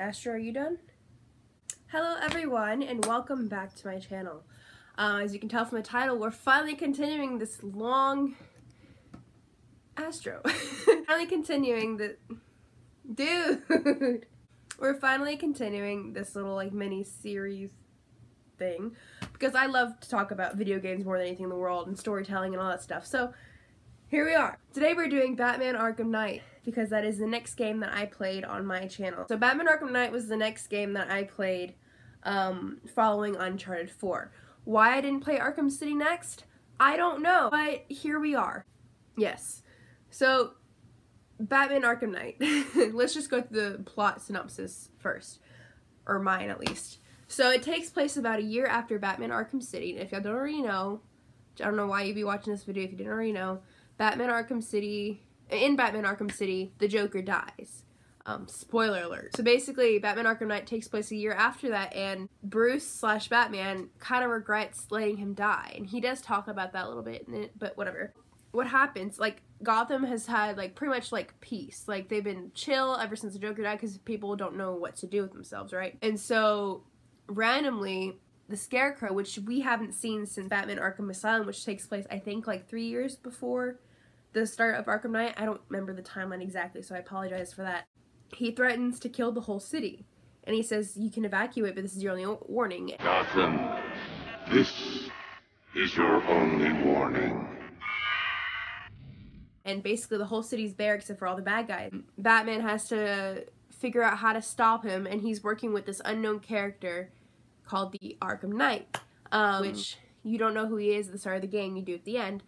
Astro, are you done? Hello everyone and welcome back to my channel. Uh, as you can tell from the title, we're finally continuing this long... Astro. finally continuing the... Dude! We're finally continuing this little like mini series thing because I love to talk about video games more than anything in the world and storytelling and all that stuff. So here we are. Today we're doing Batman Arkham Knight because that is the next game that I played on my channel. So Batman Arkham Knight was the next game that I played um, following Uncharted 4. Why I didn't play Arkham City next? I don't know, but here we are. Yes. So, Batman Arkham Knight. Let's just go through the plot synopsis first. Or mine, at least. So, it takes place about a year after Batman Arkham City. If y'all don't already know, I don't know why you'd be watching this video if you didn't already know, Batman Arkham City in Batman Arkham City, the Joker dies. Um, spoiler alert. So basically, Batman Arkham Knight takes place a year after that, and Bruce slash Batman kind of regrets letting him die. And he does talk about that a little bit, it, but whatever. What happens, like, Gotham has had, like, pretty much, like, peace. Like, they've been chill ever since the Joker died because people don't know what to do with themselves, right? And so, randomly, the Scarecrow, which we haven't seen since Batman Arkham Asylum, which takes place, I think, like, three years before the start of Arkham Knight. I don't remember the timeline exactly, so I apologize for that. He threatens to kill the whole city. And he says, you can evacuate, but this is your only warning. Gotham, this is your only warning. And basically the whole city's bare except for all the bad guys. Batman has to figure out how to stop him, and he's working with this unknown character called the Arkham Knight, um, which you don't know who he is at the start of the game, you do at the end.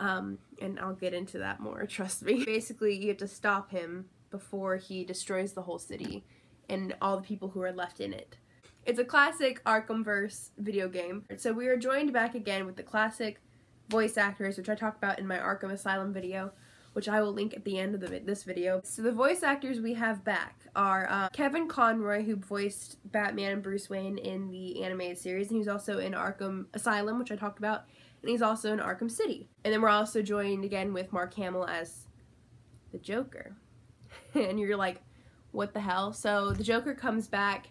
Um, and I'll get into that more, trust me. Basically, you have to stop him before he destroys the whole city and all the people who are left in it. It's a classic Arkhamverse video game. So we are joined back again with the classic voice actors, which I talked about in my Arkham Asylum video, which I will link at the end of the, this video. So the voice actors we have back are uh, Kevin Conroy, who voiced Batman and Bruce Wayne in the animated series, and he's also in Arkham Asylum, which I talked about, and he's also in Arkham City. And then we're also joined again with Mark Hamill as the Joker. and you're like, what the hell? So the Joker comes back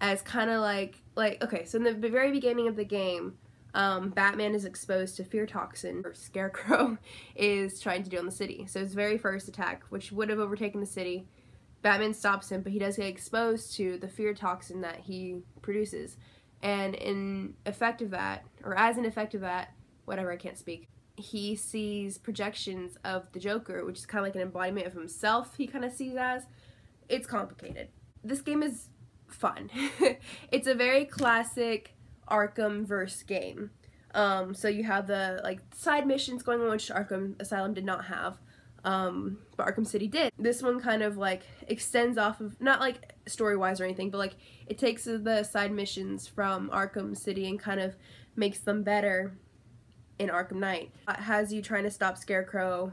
as kind of like, like, okay, so in the very beginning of the game, um, Batman is exposed to fear toxin, or Scarecrow is trying to do on the city. So his very first attack, which would have overtaken the city, Batman stops him, but he does get exposed to the fear toxin that he produces. And in effect of that, or as an effect of that, whatever, I can't speak, he sees projections of the Joker, which is kind of like an embodiment of himself, he kind of sees as. It's complicated. This game is fun. it's a very classic Arkham verse game. Um, so you have the like side missions going on, which Arkham Asylum did not have um, but Arkham City did. This one kind of like extends off of, not like story-wise or anything, but like it takes the side missions from Arkham City and kind of makes them better in Arkham Knight. It has you trying to stop Scarecrow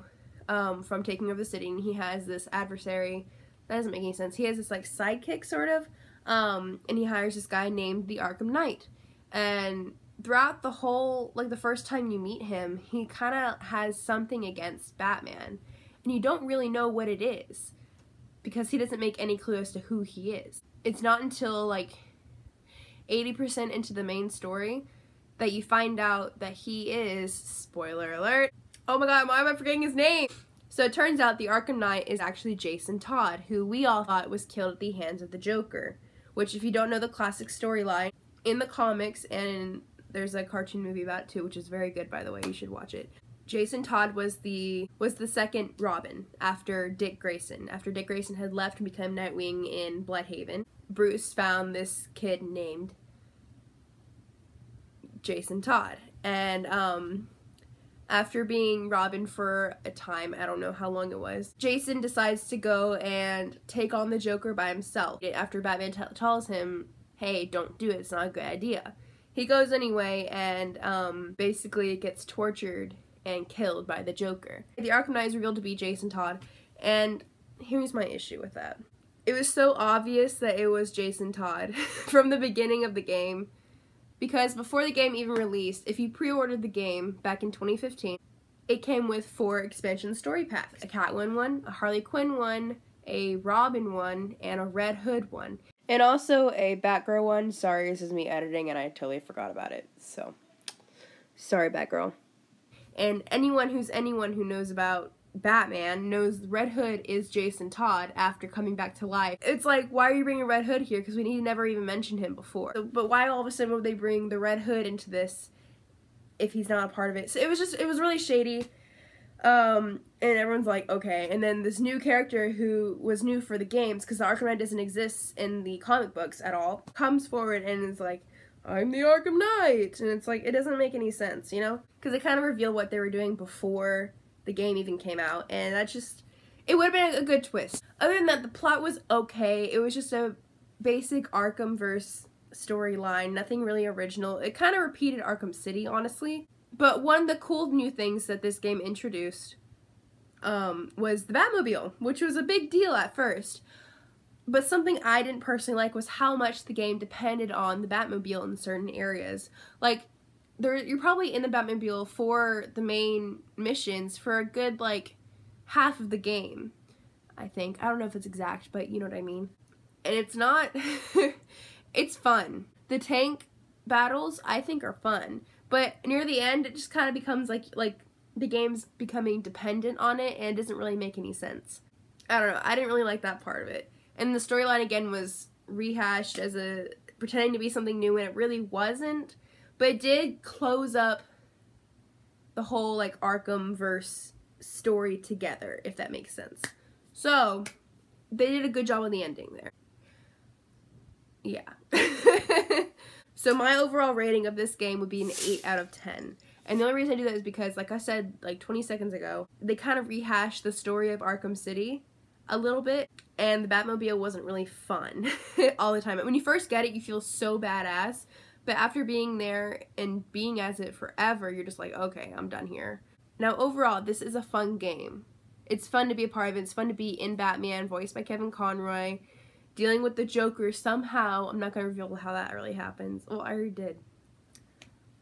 um, from taking over the city and he has this adversary, that doesn't make any sense, he has this like sidekick sort of, um, and he hires this guy named the Arkham Knight. And throughout the whole, like the first time you meet him, he kind of has something against Batman and you don't really know what it is because he doesn't make any clue as to who he is. It's not until like 80% into the main story that you find out that he is, spoiler alert, oh my god, why am I forgetting his name? So it turns out the Arkham Knight is actually Jason Todd, who we all thought was killed at the hands of the Joker. Which, if you don't know the classic storyline, in the comics and there's a cartoon movie about it too, which is very good by the way, you should watch it. Jason Todd was the was the second Robin after Dick Grayson. After Dick Grayson had left and become Nightwing in Blüdhaven, Bruce found this kid named Jason Todd. And um, after being Robin for a time, I don't know how long it was, Jason decides to go and take on the Joker by himself. After Batman tells him, hey, don't do it, it's not a good idea. He goes anyway and um, basically gets tortured and killed by the Joker. The Arkham Knight is revealed to be Jason Todd, and here's my issue with that. It was so obvious that it was Jason Todd from the beginning of the game, because before the game even released, if you pre-ordered the game back in 2015, it came with four expansion story packs. A Catwoman one, a Harley Quinn one, a Robin one, and a Red Hood one. And also a Batgirl one. Sorry, this is me editing and I totally forgot about it. So, sorry, Batgirl. And anyone who's anyone who knows about Batman knows Red Hood is Jason Todd after coming back to life. It's like, why are you bringing Red Hood here? Because we never even mentioned him before. So, but why all of a sudden would they bring the Red Hood into this if he's not a part of it? So it was just, it was really shady. Um, and everyone's like, okay. And then this new character who was new for the games, because the Arkham Knight doesn't exist in the comic books at all, comes forward and is like, I'm the Arkham Knight. And it's like, it doesn't make any sense, you know? Because it kind of revealed what they were doing before the game even came out. And that just, it would have been a good twist. Other than that, the plot was okay. It was just a basic Arkham verse storyline, nothing really original. It kind of repeated Arkham City, honestly. But one of the cool new things that this game introduced um, was the Batmobile, which was a big deal at first. But something I didn't personally like was how much the game depended on the Batmobile in certain areas. Like, there, you're probably in the Batmobile for the main missions for a good, like, half of the game, I think. I don't know if it's exact, but you know what I mean. And it's not, it's fun. The tank battles, I think, are fun. But near the end, it just kind of becomes like like the game's becoming dependent on it, and doesn't really make any sense. I don't know. I didn't really like that part of it. And the storyline again was rehashed as a pretending to be something new, and it really wasn't. But it did close up the whole like Arkham verse story together, if that makes sense. So they did a good job on the ending there. Yeah. So my overall rating of this game would be an 8 out of 10. And the only reason I do that is because, like I said like 20 seconds ago, they kind of rehashed the story of Arkham City a little bit, and the Batmobile wasn't really fun all the time. When you first get it, you feel so badass, but after being there and being as it forever, you're just like, okay, I'm done here. Now, overall, this is a fun game. It's fun to be a part of it. It's fun to be in Batman, voiced by Kevin Conroy dealing with the Joker somehow. I'm not going to reveal how that really happens. Well, I already did.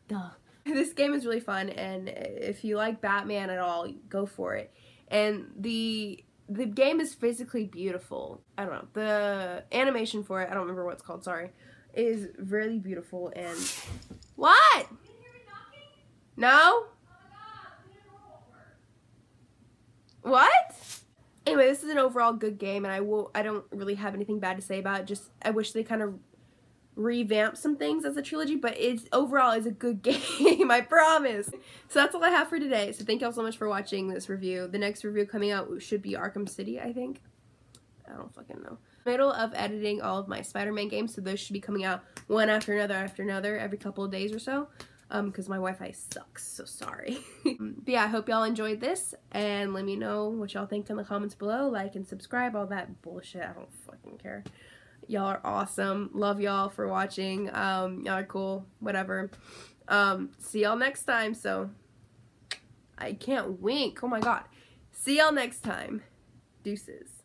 Duh. This game is really fun, and if you like Batman at all, go for it. And the the game is physically beautiful. I don't know. The animation for it, I don't remember what it's called, sorry, is really beautiful and What? No? What? anyway, this is an overall good game, and I will. I don't really have anything bad to say about it. Just I wish they kind of revamp some things as a trilogy, but it's overall is a good game. I promise. So that's all I have for today. So thank y'all so much for watching this review. The next review coming out should be Arkham City, I think. I don't fucking know. Middle of editing all of my Spider-Man games, so those should be coming out one after another after another every couple of days or so um because my Wi-Fi sucks so sorry but yeah I hope y'all enjoyed this and let me know what y'all think in the comments below like and subscribe all that bullshit I don't fucking care y'all are awesome. Love y'all for watching. Um y'all are cool. Whatever. Um see y'all next time. So I can't wink. Oh my god. See y'all next time. Deuces